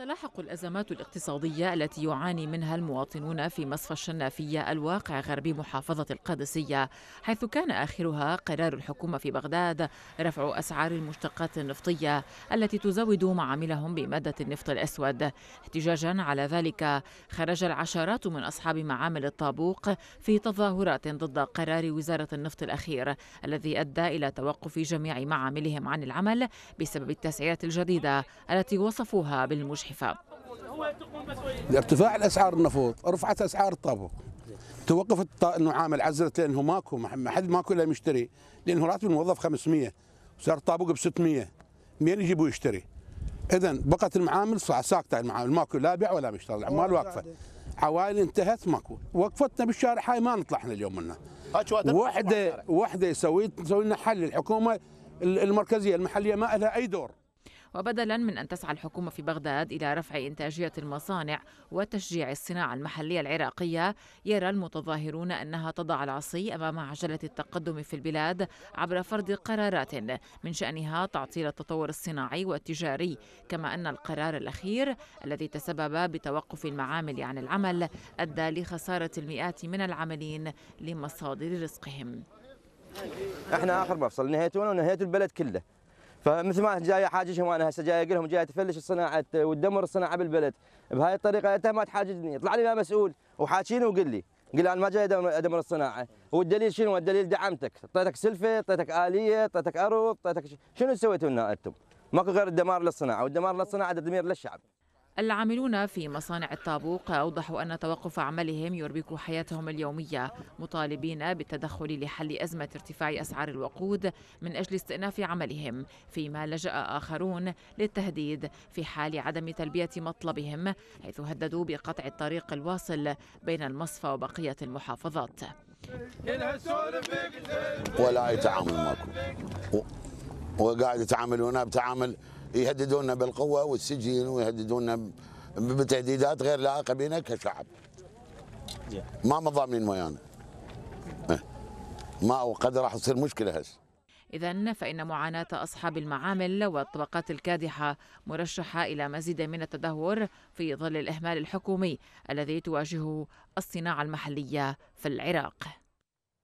تتلاحق الأزمات الاقتصادية التي يعاني منها المواطنون في مصفى الشنافية الواقع غربي محافظة القادسية حيث كان آخرها قرار الحكومة في بغداد رفع أسعار المشتقات النفطية التي تزود معاملهم بمادة النفط الأسود. احتجاجا على ذلك خرج العشرات من أصحاب معامل الطابوق في تظاهرات ضد قرار وزارة النفط الأخير الذي أدى إلى توقف جميع معاملهم عن العمل بسبب التسعيرات الجديدة التي وصفوها بالمجحفة ارتفاع الأسعار النفط رفعت أسعار الطابق توقفت المعامل عزلت لأنه ماكو ما حد ماكو إلا مشتري. لأنه راتب الموظف 500 وصار الطابق ب 600 منين يجيبوا يشتري؟ اذا بقت المعامل ساكته المعامل. ماكو لا بيع ولا مشتري العمال واقفة. عوائل انتهت ماكو. وقفتنا بالشارع هاي ما نطلع إحنا اليوم منها. وحده وحدة يسوي تسوي لنا حل. الحكومة المركزية المحلية ما لها أي دور. وبدلا من أن تسعى الحكومة في بغداد إلى رفع إنتاجية المصانع وتشجيع الصناعة المحلية العراقية. يرى المتظاهرون أنها تضع العصي أمام عجلة التقدم في البلاد عبر فرض قرارات من شأنها تعطيل التطور الصناعي والتجاري كما أن القرار الأخير الذي تسبب بتوقف المعامل عن العمل أدى لخسارة المئات من العاملين لمصادر رزقهم. إحنا آخر مفصل نهيتونا ونهيتوا البلد كله. فمثل ما جاي حاججهم وأنا هسه جاي أقول لهم جاي تفلش الصناعة وتدمر الصناعة بالبلد. بهاي الطريقة أنت ما تحاججني اطلع لي يا مسؤول. وحاكيني وقل لي. قل أنا ما جاي أدمر الصناعة. والدليل شنو؟ الدليل دعمتك. أعطيتك سلفة أعطيتك آلية أعطيتك ارض أعطيتك شنو سويتوا لنا أنتم؟ ماكو غير الدمار للصناعة. والدمار للصناعة تدمير للشعب. العاملون في مصانع الطابوق أوضحوا أن توقف عملهم يربك حياتهم اليومية مطالبين بالتدخل لحل أزمة ارتفاع أسعار الوقود من أجل استئناف عملهم فيما لجأ آخرون للتهديد في حال عدم تلبية مطلبهم حيث هددوا بقطع الطريق الواصل بين المصفى وبقية المحافظات. ولا أي تعامل ماكو وقاعد يتعاملون بتعامل يهددونا بالقوة والسجن ويهددونا بتهديدات غير لائقة بنا كشعب. ما مضامين ويانا إيه. ما وقد راح تصير مشكلة هسه. إذا فإن معاناة أصحاب المعامل والطبقات الكادحة مرشحة إلى مزيد من التدهور في ظل الإهمال الحكومي الذي تواجهه الصناعة المحلية في العراق.